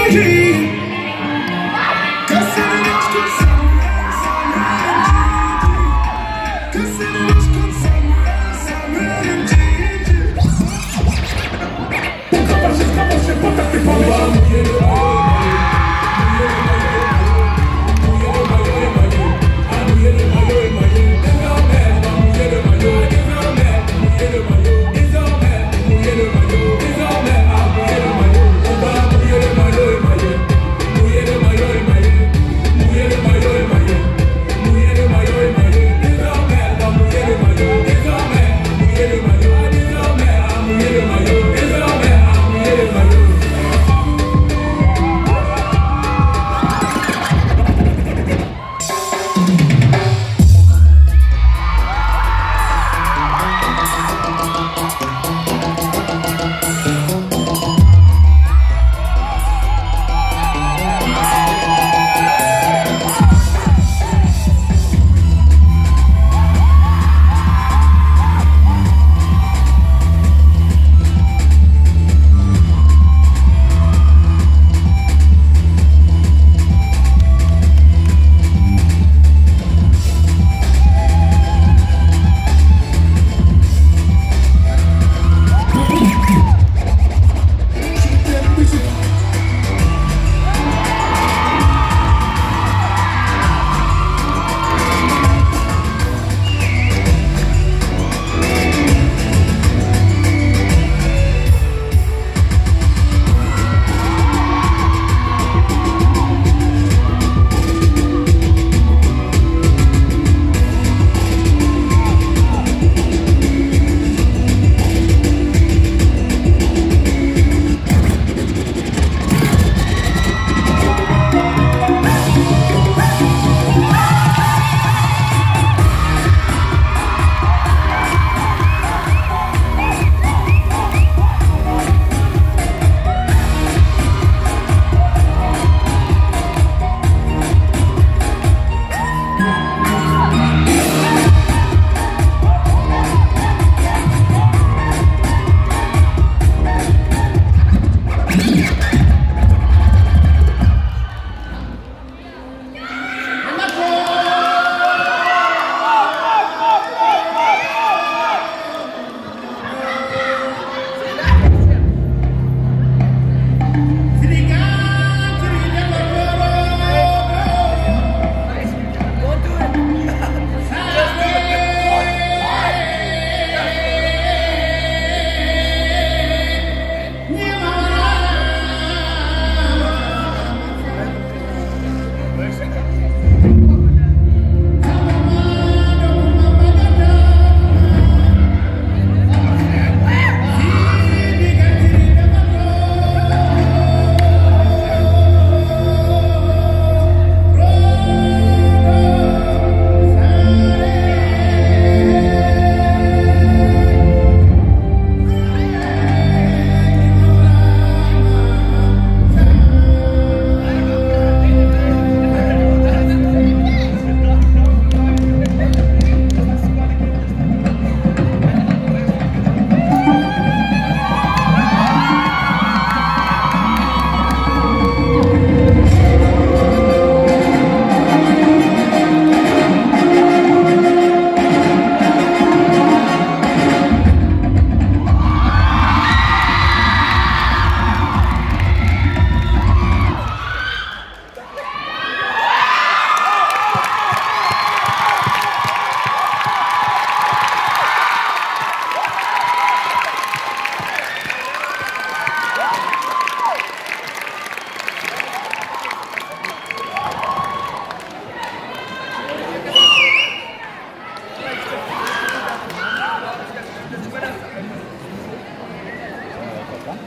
Hoje.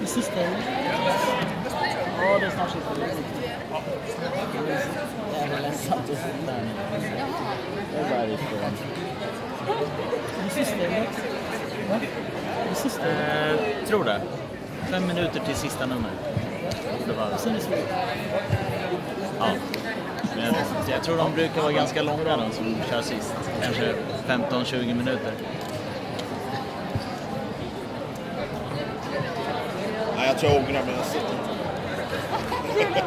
Det sista in. Ja, det är snart sista in. är ledsamt att sitta här Det är bara ifrån. I sista in. Va? I sista in? Eh, tror det. Fem minuter till sista nummer. Det var... Sen är det slut. Ja. Men jag tror de brukar vara ganska långa de som kör sist. Kanske 15-20 minuter. Nej, jag tror